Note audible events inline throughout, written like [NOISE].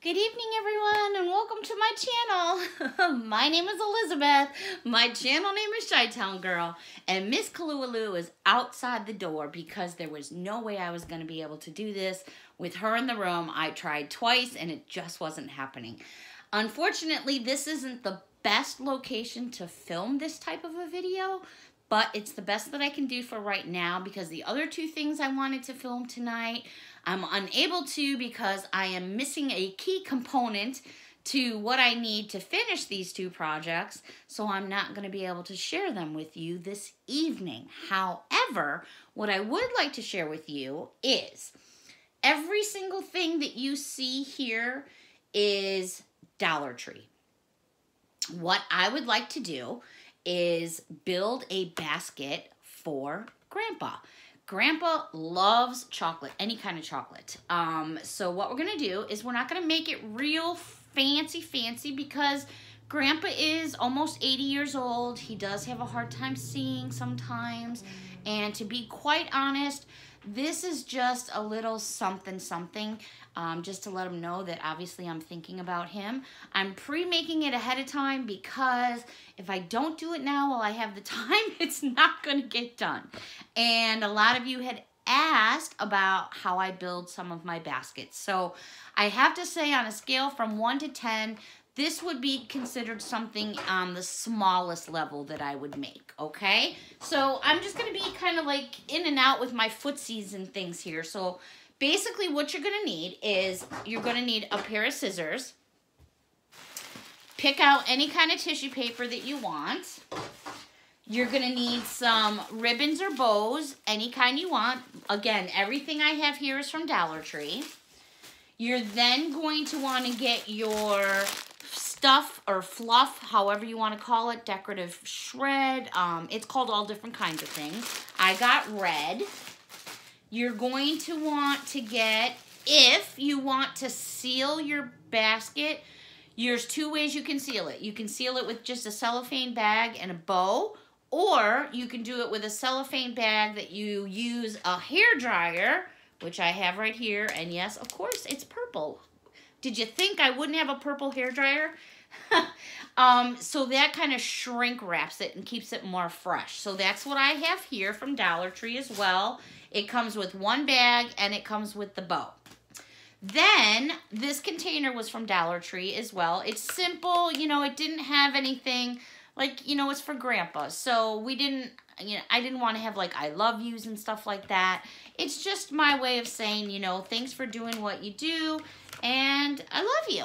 Good evening, everyone, and welcome to my channel. [LAUGHS] my name is Elizabeth. My channel name is Chi-Town Girl, and Miss Kalualoo is outside the door because there was no way I was going to be able to do this with her in the room. I tried twice, and it just wasn't happening. Unfortunately, this isn't the best location to film this type of a video, but it's the best that I can do for right now because the other two things I wanted to film tonight I'm unable to because I am missing a key component to what I need to finish these two projects, so I'm not going to be able to share them with you this evening. However, what I would like to share with you is every single thing that you see here is Dollar Tree. What I would like to do is build a basket for Grandpa. Grandpa loves chocolate, any kind of chocolate. Um, so what we're gonna do is we're not gonna make it real fancy fancy because Grandpa is almost 80 years old. He does have a hard time seeing sometimes. And to be quite honest, this is just a little something something um, just to let him know that obviously I'm thinking about him. I'm pre-making it ahead of time because if I don't do it now while I have the [LAUGHS] time, it's not going to get done. And a lot of you had asked about how I build some of my baskets. So I have to say on a scale from 1 to 10, this would be considered something on the smallest level that I would make, okay? So I'm just going to be kind of like in and out with my footsies and things here. So basically what you're going to need is you're going to need a pair of scissors. Pick out any kind of tissue paper that you want. You're going to need some ribbons or bows, any kind you want. Again, everything I have here is from Dollar Tree. You're then going to want to get your stuff or fluff, however you want to call it, decorative shred. Um, it's called all different kinds of things. I got red. You're going to want to get, if you want to seal your basket, there's two ways you can seal it. You can seal it with just a cellophane bag and a bow, or you can do it with a cellophane bag that you use a hair dryer, which I have right here. And yes, of course, it's purple. Did you think I wouldn't have a purple hair dryer? [LAUGHS] um, so that kind of shrink wraps it and keeps it more fresh. So that's what I have here from Dollar Tree as well. It comes with one bag and it comes with the bow. Then this container was from Dollar Tree as well. It's simple, you know, it didn't have anything like, you know, it's for grandpa. So we didn't, you know, I didn't want to have like I love yous and stuff like that. It's just my way of saying, you know, thanks for doing what you do and I love you.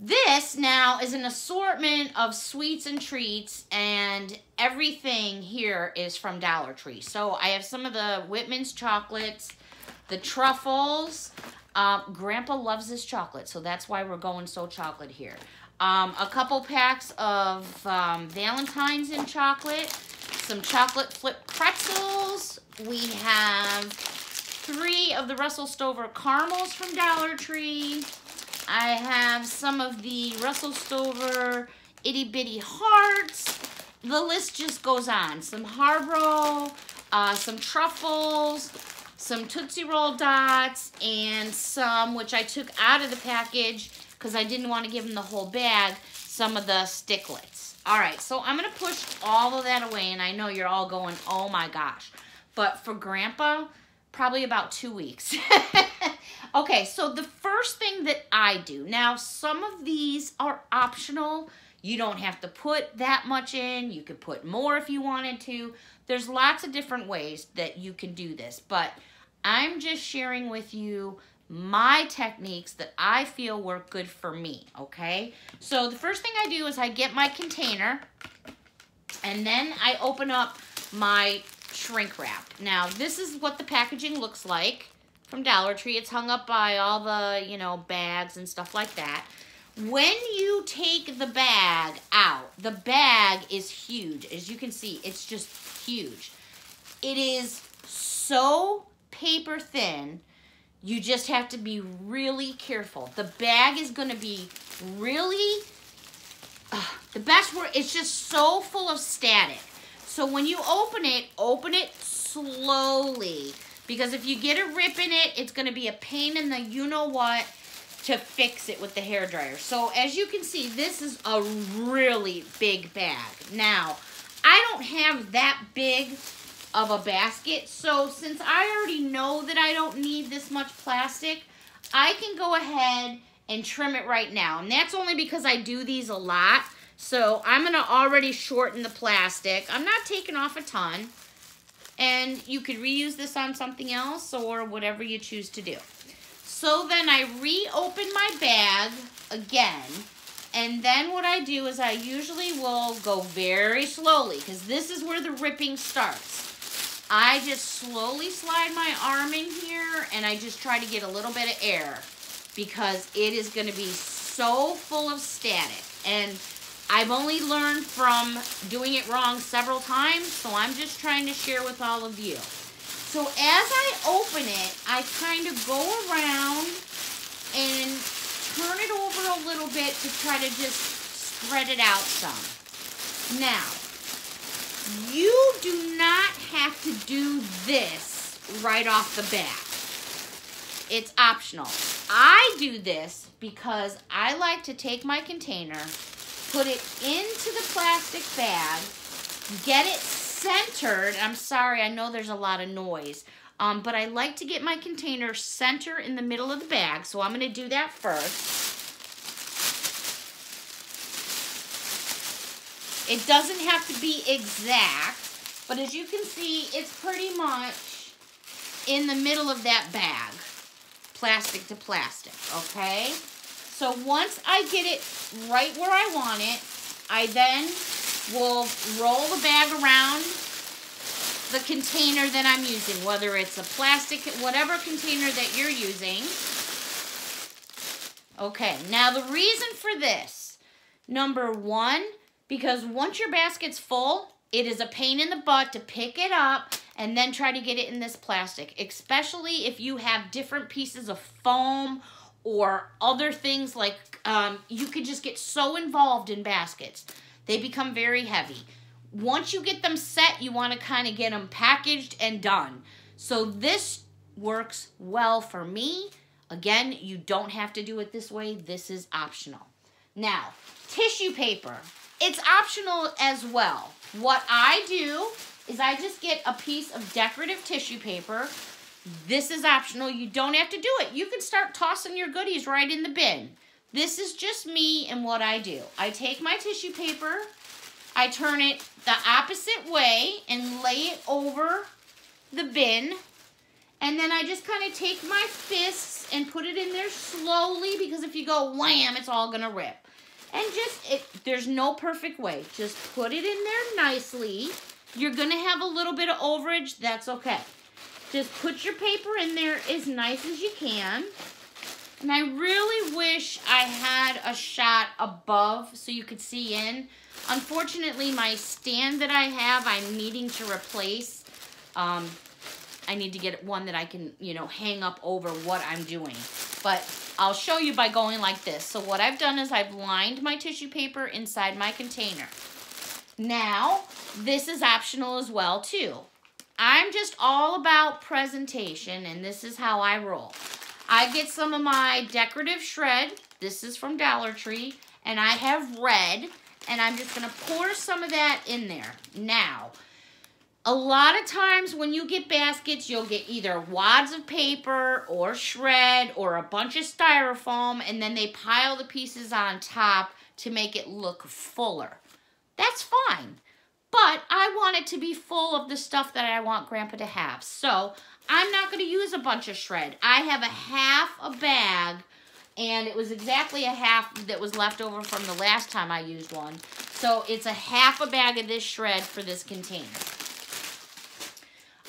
This now is an assortment of sweets and treats and everything here is from Dollar Tree. So I have some of the Whitman's chocolates, the truffles. Um, Grandpa loves this chocolate, so that's why we're going so chocolate here. Um, a couple packs of um, Valentine's in chocolate, some chocolate Flipz pretzels. We have three of the Russell Stover caramels from Dollar Tree. I have some of the Russell Stover itty bitty hearts. The list just goes on. Some Haribo, uh, some truffles, some Tootsie Roll dots, and some, which I took out of the package because I didn't want to give them the whole bag, some of the Chiclets. All right, so I'm going to push all of that away, and I know you're all going, oh my gosh. But for Grandpa, probably about two weeks. [LAUGHS] okay, so the first thing that I do, now some of these are optional. You don't have to put that much in. You could put more if you wanted to. There's lots of different ways that you can do this, but I'm just sharing with you my techniques that I feel work good for me, okay? So the first thing I do is I get my container and then I open up my shrink wrap. Now, this is what the packaging looks like from Dollar Tree. It's hung up by all the, you know, bags and stuff like that. When you take the bag out, the bag is huge. As you can see, it's just huge. It is so paper thin, you just have to be really careful. The bag is going to be really, uh, the best word, it's just so full of static. So when you open it, open it slowly. Because if you get a rip in it, it's going to be a pain in the you-know-what. to fix it with the hair dryer. So as you can see, this is a really big bag. Now, I don't have that big of a basket. So since I already know that I don't need this much plastic, I can go ahead and trim it right now. And that's only because I do these a lot. So I'm going to already shorten the plastic. I'm not taking off a ton. And you could reuse this on something else or whatever you choose to do. So then I reopen my bag again. And then what I do is I usually will go very slowly because this is where the ripping starts. I just slowly slide my arm in here and I just try to get a little bit of air because it is going to be so full of static. And I've only learned from doing it wrong several times, so I'm just trying to share with all of you. So as I open it, I kind of go around and turn it over a little bit to try to just spread it out some. Now, you do not have to do this right off the bat. It's optional. I do this because I like to take my container, put it into the plastic bag, get it centered. I'm sorry, I know there's a lot of noise. Um, but I like to get my container center in the middle of the bag. So I'm going to do that first. It doesn't have to be exact, but as you can see, it's pretty much in the middle of that bag, plastic to plastic, okay? So once I get it right where I want it, I then will roll the bag around the container that I'm using, whether it's a plastic, whatever container that you're using. Okay, now the reason for this, number one, because once your basket's full, it is a pain in the butt to pick it up and then try to get it in this plastic, especially if you have different pieces of foam or other things like um, you could just get so involved in baskets. They become very heavy. Once you get them set, you want to kind of get them packaged and done. So this works well for me. Again, you don't have to do it this way. This is optional. Now, tissue paper. It's optional as well. What I do is I just get a piece of decorative tissue paper. This is optional. You don't have to do it. You can start tossing your goodies right in the bin. This is just me and what I do. I take my tissue paper, I turn it the opposite way and lay it over the bin. And then I just kind of take my fists and put it in there slowly because if you go wham, it's all going to rip. And just, it, there's no perfect way. Just put it in there nicely. You're going to have a little bit of overage. That's okay. Just put your paper in there as nice as you can. And I really wish I had a shot above so you could see in. Unfortunately, my stand that I have, I'm needing to replace. Um, I need to get one that I can, you know, hang up over what I'm doing. But I'll show you by going like this. So what I've done is I've lined my tissue paper inside my container. Now, this is optional as well, too. I'm just all about presentation, and this is how I roll. I get some of my decorative shred. This is from Dollar Tree. And I have red. And I'm just going to pour some of that in there. Now, a lot of times when you get baskets, you'll get either wads of paper or shred or a bunch of styrofoam. And then they pile the pieces on top to make it look fuller. That's fine. But I want it to be full of the stuff that I want Grandpa to have. So I'm not going to use a bunch of shred. I have a half a bag, and it was exactly a half that was left over from the last time I used one. So it's a half a bag of this shred for this container.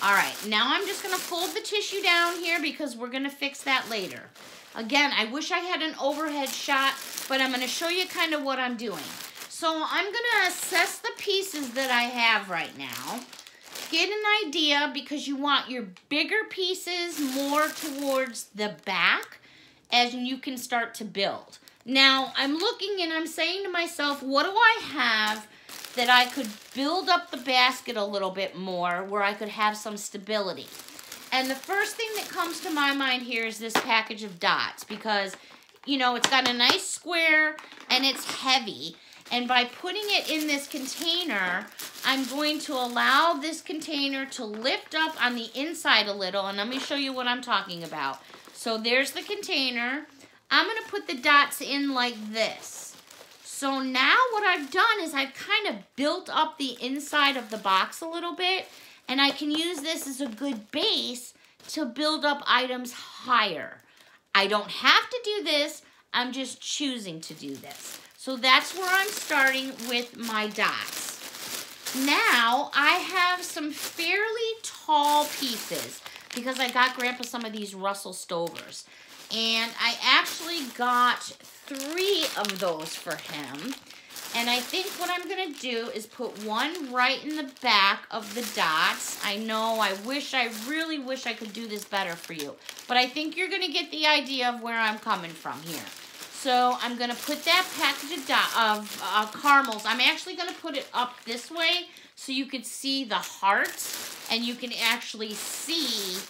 All right, now I'm just going to fold the tissue down here because we're going to fix that later. Again, I wish I had an overhead shot, but I'm going to show you kind of what I'm doing. So I'm to assess the pieces that I have right now get an idea because you want your bigger pieces more towards the back as you can start to build. Now, I'm looking and I'm saying to myself, what do I have that I could build up the basket a little bit more where I could have some stability? And the first thing that comes to my mind here is this package of dots because you know, it's got a nice square and it's heavy. And by putting it in this container, I'm going to allow this container to lift up on the inside a little. And let me show you what I'm talking about. So there's the container. I'm going to put the dots in like this. So now what I've done is I've kind of built up the inside of the box a little bit. And I can use this as a good base to build up items higher. I don't have to do this. I'm just choosing to do this. So that's where I'm starting with my dots. Now I have some fairly tall pieces because I got Grandpa some of these Russell Stovers. And I actually got three of those for him. And I think what I'm going to do is put one right in the back of the dots. I know, I wish, I really wish I could do this better for you. But I think you're going to get the idea of where I'm coming from here. So I'm going to put that package of, of uh, caramels. I'm actually going to put it up this way so you can see the heart and you can actually see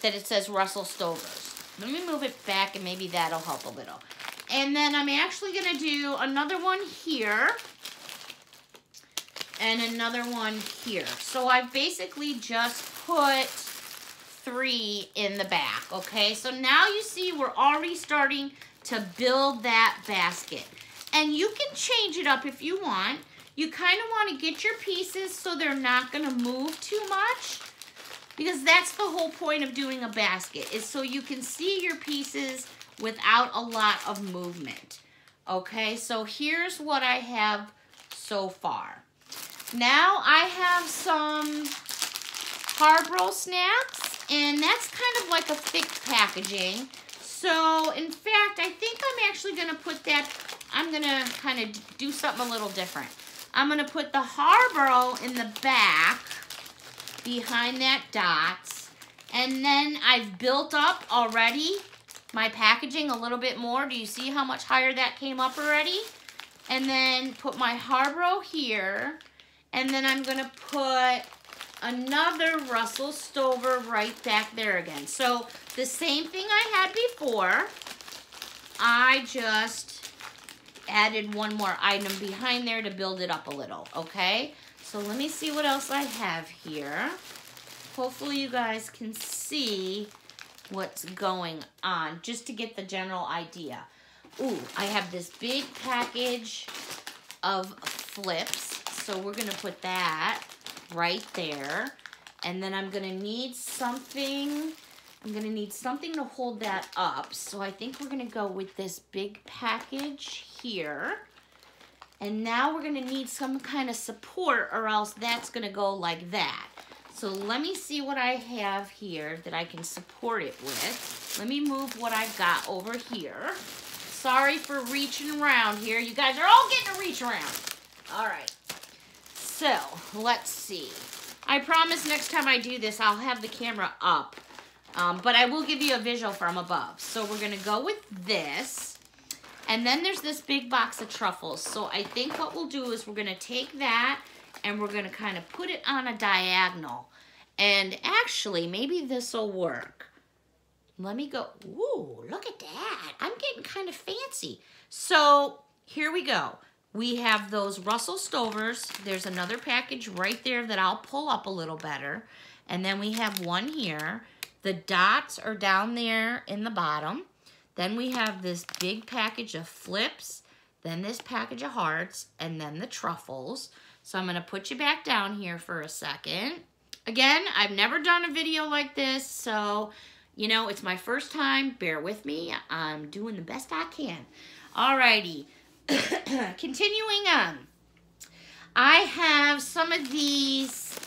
that it says Russell Stovers. Let me move it back and maybe that'll help a little. And then I'm actually going to do another one here and another one here. So I've basically just put three in the back, okay? So now you see we're already starting to build that basket. And you can change it up if you want. You kind of want to get your pieces so they're not going to move too much because that's the whole point of doing a basket is so you can see your pieces without a lot of movement. Okay, so here's what I have so far. Now I have some Haribo snacks and that's kind of like a thick packaging. So, in fact, I think I'm actually going to put that, I'm going to kind of do something a little different. I'm going to put the Haribo in the back behind that dots. And then I've built up already my packaging a little bit more. Do you see how much higher that came up already? And then put my Haribo here. And then I'm going to put another Russell Stover right back there again. So the same thing I had before, I just added one more item behind there to build it up a little, okay? So let me see what else I have here. Hopefully you guys can see what's going on just to get the general idea. Ooh, I have this big package of Flipz. So we're to put that right there. And then I'm gonna need something, I'm gonna need something to hold that up. So I think we're gonna go with this big package here. And now we're gonna need some kind of support or else that's gonna go like that. So let me see what I have here that I can support it with. Let me move what I've got over here. Sorry for reaching around here. You guys are all getting to reach around. All right. So, let's see. I promise next time I do this, I'll have the camera up. Um, but I will give you a visual from above. So we're going to go with this. And then there's this big box of truffles. So I think what we'll do is we're going to take that and we're going to kind of put it on a diagonal. And actually, maybe this will work. Let me go. Ooh, look at that. I'm getting kind of fancy. So here we go. We have those Russell Stovers. There's another package right there that I'll pull up a little better. And then we have one here. The dots are down there in the bottom. Then we have this big package of Flipz, then this package of hearts, and then the truffles. So I'm going to put you back down here for a second. Again, I've never done a video like this, so, you know, it's my first time. Bear with me. I'm doing the best I can. Alrighty. [COUGHS] Continuing on. I have some of these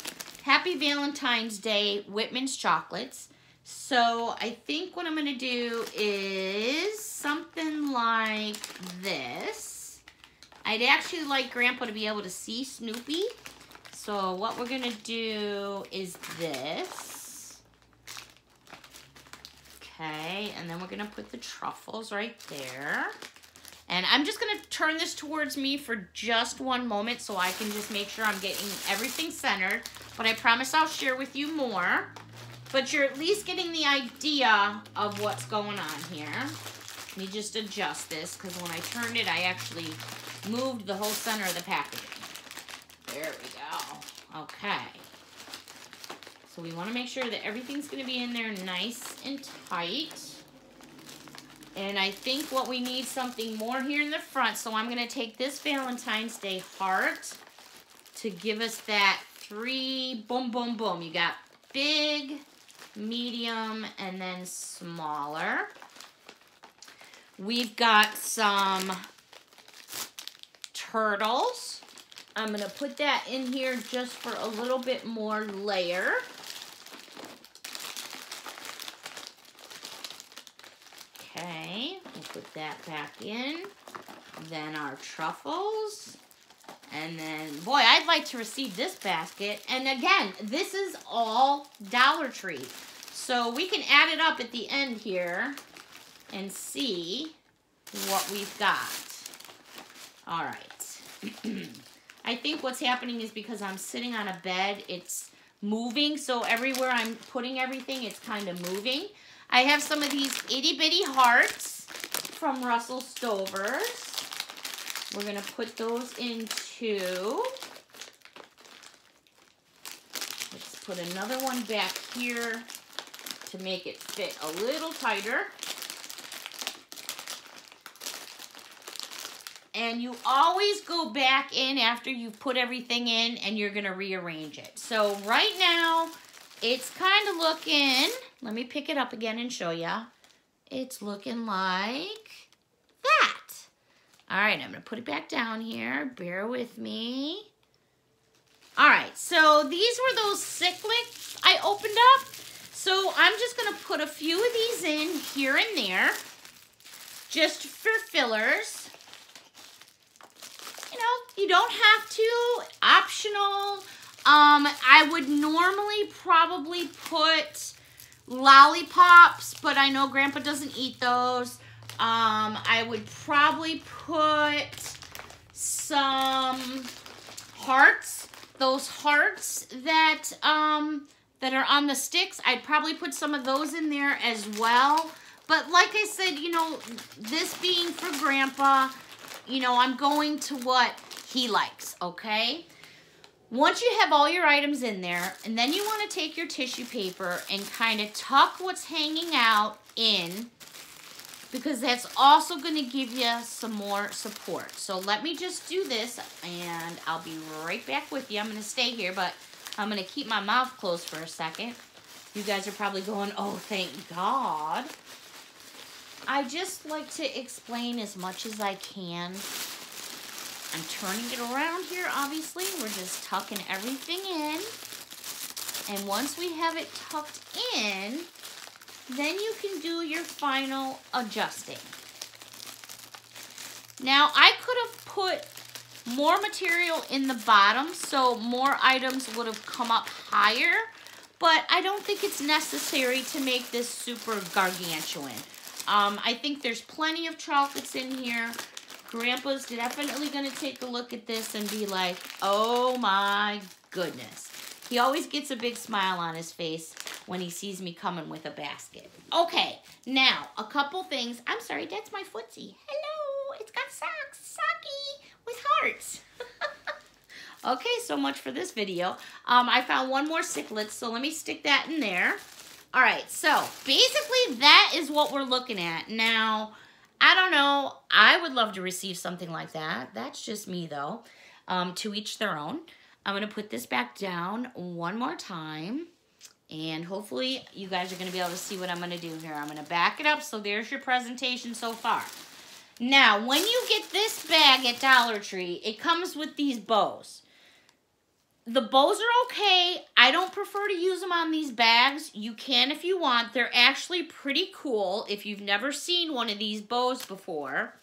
Happy Valentine's Day Whitman's chocolates. So I think what I'm going to do is something like this. I'd actually like Grandpa to be able to see Snoopy. So what we're going to do is this. Okay, and then we're going to put the truffles right there. And I'm just to turn this towards me for just one moment so I can just make sure I'm getting everything centered. But I promise I'll share with you more. But you're at least getting the idea of what's going on here. Let me just adjust this because when I turned it, I actually moved the whole center of the packaging. There we go. Okay. So we want to make sure that everything's going to be in there nice and tight. And I think what we need something more here in the front. So I'm going to take this Valentine's Day heart to give us that three boom, boom, boom. You got big, medium, and then smaller. We've got some turtles. I'm going to put that in here just for a little bit more layer. Okay, we'll put that back in. Then our truffles. And then, boy, I'd like to receive this basket. And again, this is all Dollar Tree. So we can add it up at the end here and see what we've got. All right. [CLEARS THROAT] I think what's happening is because I'm sitting on a bed, it's moving. So everywhere I'm putting everything, it's kind of moving. I have some of these itty bitty hearts from Russell Stover's. We're going to put those into, let's put another one back here to make it fit a little tighter. And you always go back in after you've put everything in and you're to rearrange it. So right now, it's kind of looking, let me pick it up again and show you. It's looking like that. All right, I'm to put it back down here. Bear with me. All right, so these were those cyclics I opened up. So I'm just to put a few of these in here and there, just for fillers. You know, you don't have to, optional. Um, I would normally probably put lollipops, but I know Grandpa doesn't eat those. Um, I would probably put some hearts. Those hearts that um, that are on the sticks, I'd probably put some of those in there as well. But like I said, you know, this being for Grandpa, you know, I'm going to what he likes, okay? Once you have all your items in there, and then you want to take your tissue paper and kind of tuck what's hanging out in because that's also going to give you some more support. So let me just do this and I'll be right back with you. I'm going to stay here, but I'm going to keep my mouth closed for a second. You guys are probably going, oh, thank God. I just like to explain as much as I can. I'm turning it around here, obviously. We're just tucking everything in. And once we have it tucked in, then you can do your final adjusting. Now, I could have put more material in the bottom, so more items would have come up higher, but I don't think it's necessary to make this super gargantuan. Um, I think there's plenty of chocolates in here. Grandpa's definitely going to take a look at this and be like, oh my goodness. He always gets a big smile on his face when he sees me coming with a basket. Okay, now, a couple things. I'm sorry, that's my footsie. Hello, it's got socks, socky, with hearts. [LAUGHS] okay, so much for this video. Um, I found one more Chiclet, so let me stick that in there. All right, so basically that is what we're looking at. Now, I don't know. I would love to receive something like that. That's just me, though. Um, to each their own. I'm going to put this back down one more time. And hopefully you guys are going to be able to see what I'm going to do here. I'm going to back it up. So there's your presentation so far. Now, when you get this bag at Dollar Tree, it comes with these bows. The bows are okay. I don't prefer to use them on these bags. You can if you want. They're actually pretty cool if you've never seen one of these bows before.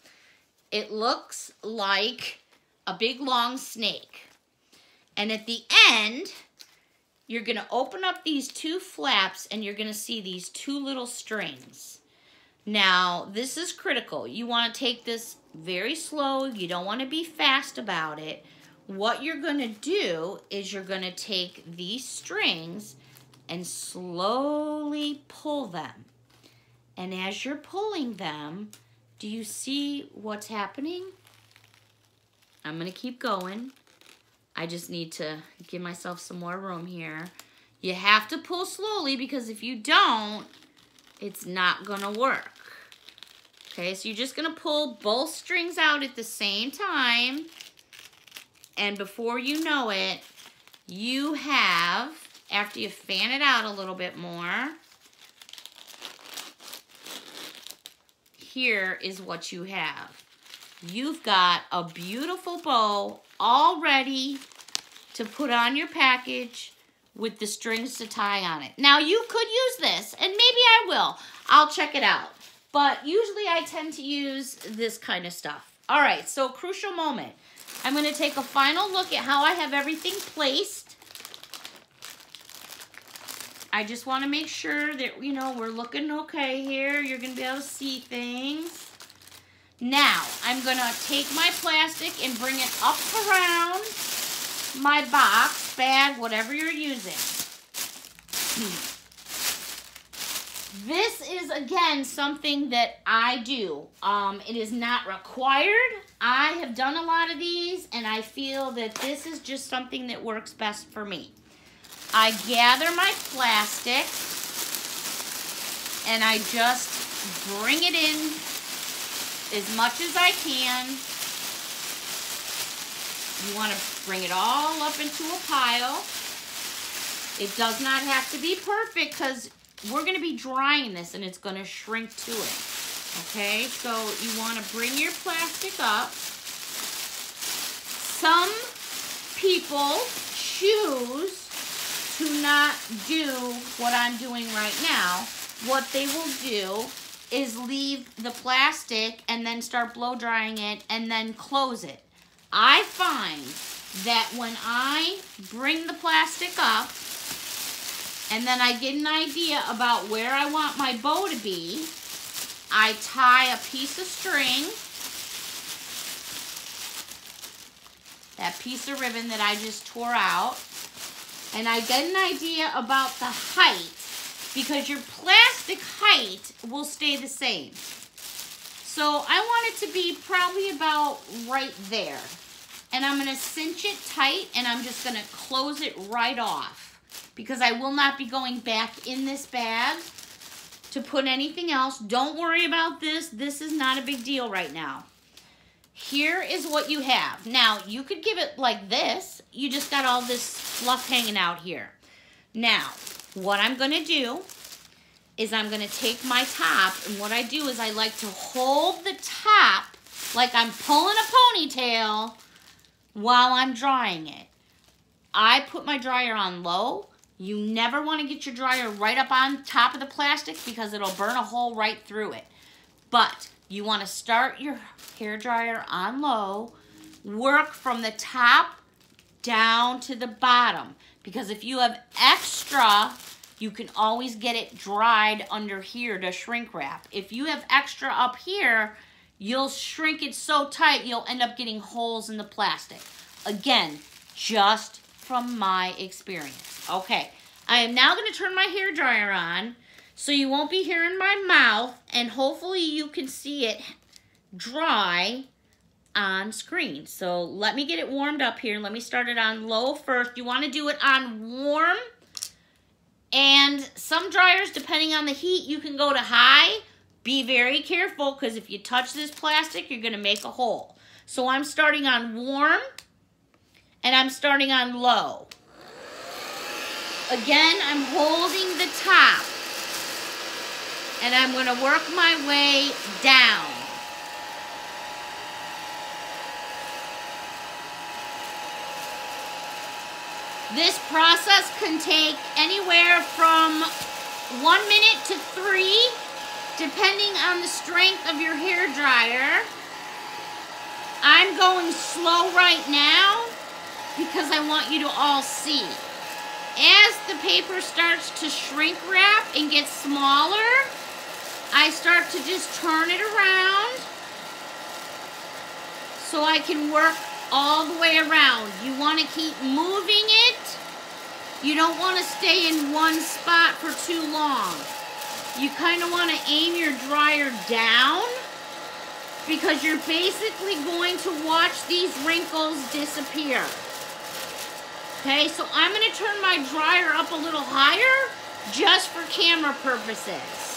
It looks like a big long snake. And at the end, you're going to open up these two flaps and you're going to see these two little strings. Now, this is critical. You want to take this very slow. You don't want to be fast about it. What you're going to do is you're going to take these strings and slowly pull them. And as you're pulling them, Do you see what's happening? I'm going to keep going. I just need to give myself some more room here. You have to pull slowly because if you don't, it's not going to work. Okay, so you're just going to pull both strings out at the same time. And before you know it, you have, after you fan it out a little bit more, here is what you have. You've got a beautiful bow all ready to put on your package with the strings to tie on it. Now, you could use this, and maybe I will. I'll check it out. But usually I tend to use this kind of stuff. All right, so crucial moment. I'm going to take a final look at how I have everything placed. I just want to make sure that, you know, we're looking okay here. You're going to be able to see things. Now, I'm going to take my plastic and bring it up around my box, bag, whatever you're using. [CLEARS THROAT] This is, again, something that I do. Um, it is not required. I have done a lot of these, and I feel that this is just something that works best for me. I gather my plastic, and I just bring it in as much as I can. You want to bring it all up into a pile. It does not have to be perfect because we're going to be drying this and it's going to shrink to it. Okay, so you want to bring your plastic up. Some people choose to not do what I'm doing right now. What they will do is leave the plastic and then start blow drying it and then close it. I find that when I bring the plastic up and then I get an idea about where I want my bow to be, I tie a piece of string, that piece of ribbon that I just tore out, and I get an idea about the height because your plastic height will stay the same. So I want it to be probably about right there. And I'm going to cinch it tight and I'm just going to close it right off because I will not be going back in this bag to put anything else. Don't worry about this. This is not a big deal right now. Here is what you have. Now, you could give it like this. You just got all this fluff hanging out here. Now, what I'm going to do is I'm going to take my top, and what I do is I like to hold the top like I'm pulling a ponytail while I'm drying it. I put my dryer on low. You never want to get your dryer right up on top of the plastic because it'll burn a hole right through it. But you want to start your hair dryer on low, work from the top down to the bottom because if you have extra, you can always get it dried under here to shrink wrap. If you have extra up here, you'll shrink it so tight you'll end up getting holes in the plastic. Again, just from my experience. Okay, I am now going to turn my hair dryer on so you won't be hearing my mouth and hopefully you can see it dry on screen. So let me get it warmed up here. Let me start it on low first. You want to do it on warm. And some dryers, depending on the heat, you can go to high. Be very careful because if you touch this plastic, you're going to make a hole. So I'm starting on warm and I'm starting on low. Again, I'm holding the top and I'm going to work my way down. This process can take anywhere from one minute to three, depending on the strength of your hair dryer. I'm going slow right now because I want you to all see. As the paper starts to shrink wrap and get smaller, I start to just turn it around so I can work all the way around. You want to keep moving it. You don't want to stay in one spot for too long. You kind of want to aim your dryer down because you're basically going to watch these wrinkles disappear. Okay, so I'm gonna turn my dryer up a little higher just for camera purposes.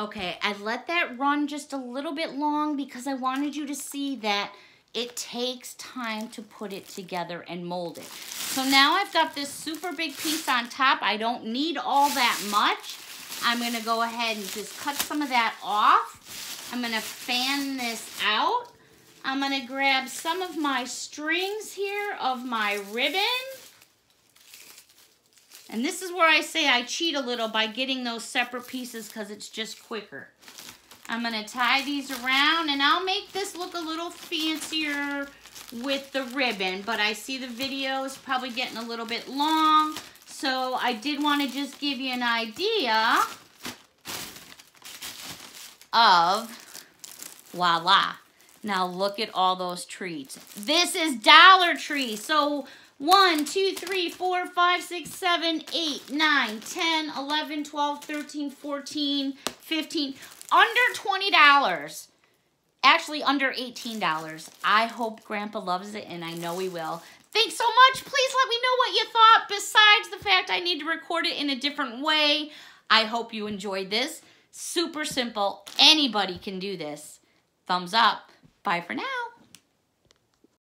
Okay, I let that run just a little bit long because I wanted you to see that it takes time to put it together and mold it. So now I've got this super big piece on top. I don't need all that much. I'm to go ahead and just cut some of that off. I'm to fan this out. I'm to grab some of my strings here of my ribbon. And this is where I say I cheat a little by getting those separate pieces because it's just quicker. I'm going to tie these around and I'll make this look a little fancier with the ribbon, but I see the video is probably getting a little bit long. So I did want to just give you an idea of voila. Now look at all those treats. This is Dollar Tree. So 1, 2, 3, 4, 5, 6, 7, 8, 9, 10, 11, 12, 13, 14, 15. Under $20. Actually, under $18. I hope Grandpa loves it, and I know he will. Thanks so much. Please let me know what you thought, besides the fact I need to record it in a different way. I hope you enjoyed this. Super simple. Anybody can do this. Thumbs up. Bye for now.